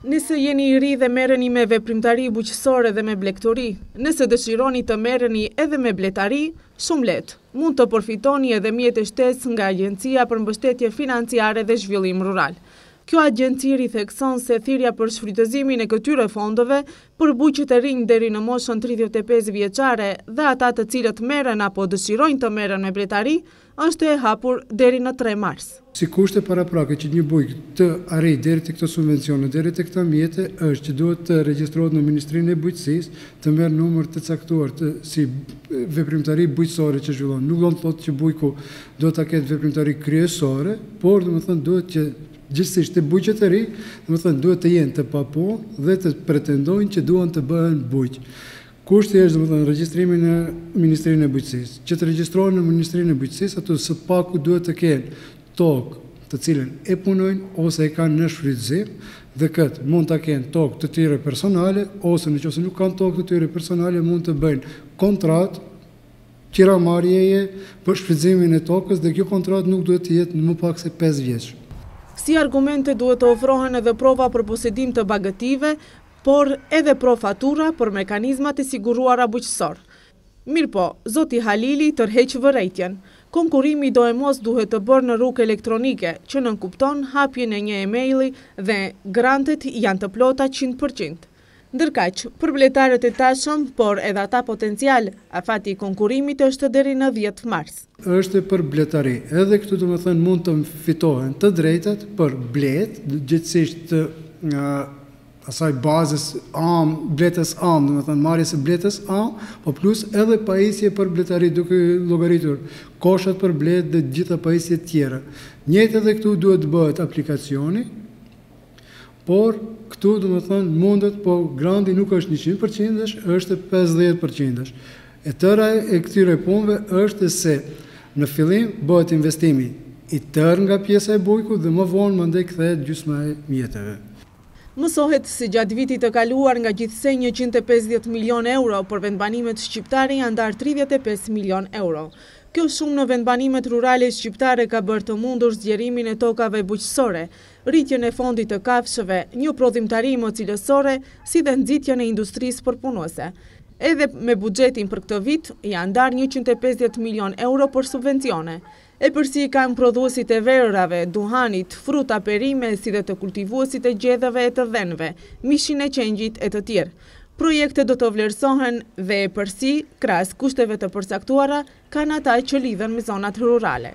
Nëse jeni i ri dhe merreni me veprimtari bujqësore dhe me blegtori, nëse dëshironi të merreni edhe me bletari, shumë lehtë, mund të përfitoni edhe mjete shtesë nga Agjencia për Mbështetje Financiare dhe Zhvillim Rural. Kjo agjenci rithekson se thirrja për shfrytëzimin e këtyre fondove për bujqët e rinj deri në moshën tridhjetë e pesë vjeçare dhe ata të cilët merren apo dëshirojnë të merren me bletari, Është e hapur deri në tre mars. Si kushte paraprake që një bujk të arrijë deri te këto subvencione, deri te këta mjete, është që duhet të regjistrohet në Ministrinë e Bujqësisë, të merr numër të caktuar si veprimtari bujqësore që zhvillon. Nuk do të thotë që bujku duhet ta ketë veprimtari kryesore, por domethënë duhet që gjithsesi te bujqet e rinj, domethënë duhet të jenë të papunë dhe të pretendojnë që duan të bëhen bujq. Kushti është, domethënë, regjistrimi në Ministrinë e Bujqësisë. Që të regjistrohen në Ministrinë e Bujqësisë, ato së paku duhet të kenë tokë të cilën e punojnë ose e kanë në shfrytëzim dhe këtë mund ta kenë tokë të tyre personale ose në qoftë se nuk kanë tokë të tyre personale mund të bëjnë kontratë qiramarrjeje për shfrytëzimin e tokës dhe kjo kontratë nuk duhet të jetë më pak se pesë vjet. Si argumente duhet të ofrohen edhe prova për posedim të bagëtive, por edhe profatura për mekanizmat e siguruara bujqësor. Mirëpo, zoti Halili tërheq vërejtjen. Konkurrimi doemos duhet të bëhet në rrugë elektronike, që nënkupton hapjen e një e-maili dhe grantet janë të plota qind për qind. Ndërkaq, për bletarët e tashëm, por edhe ata potencialë, afati i konkurrimit është deri në dhjetë mars. Është për bletari. Edhe këtu domethënë mund të fitohen të drejtat për bletë, gjithsesi të asaj bazës amë, bletës amë, domethënë marrjes së bletës amë, po plus edhe pajisje për bletari duke llogaritur koshat për bletë dhe gjitha pajisje tjera. Njëjtë edhe këtu duhet të bëhet aplikacioni, por këtu domethënë mundet, po granti nuk është 100%, është 50%. E tëra e këtyre punëve është se në fillim bëhet investimi i tërë nga pjesa e bujkut dhe më vonë mandej kthehet gjysma e mjeteve. Mësohet se gjatë vitit të kaluar nga gjithsej njëqind e pesëdhjetë milionë euro për vendbanimet shqiptare janë ndarë tridhjetë e pesë milionë euro. Kjo shumë në vendbanimet rurale shqiptare ka bërë të mundur zgjerimin e tokave bujqësore, rritjen e fondit të kafshëve, një prodhimtari më cilësore, si dhe nxitjen e industrisë përpunuese. Edhe me buxhetin për këtë vit, janë ndarë njëqind e pesëdhjetë milionë euro për subvencione. Epërsi kanë prodhuesit e verërave, duhanit, fruta, perime, si dhe të kultivuesit e gjedhëve e të dhenve, mishin e qengjit e të tjerë. Projektet do të vlerësohen dhe epërsi, krahas kushteve të përcaktuara, kanë ata që lidhen me zonat rurale.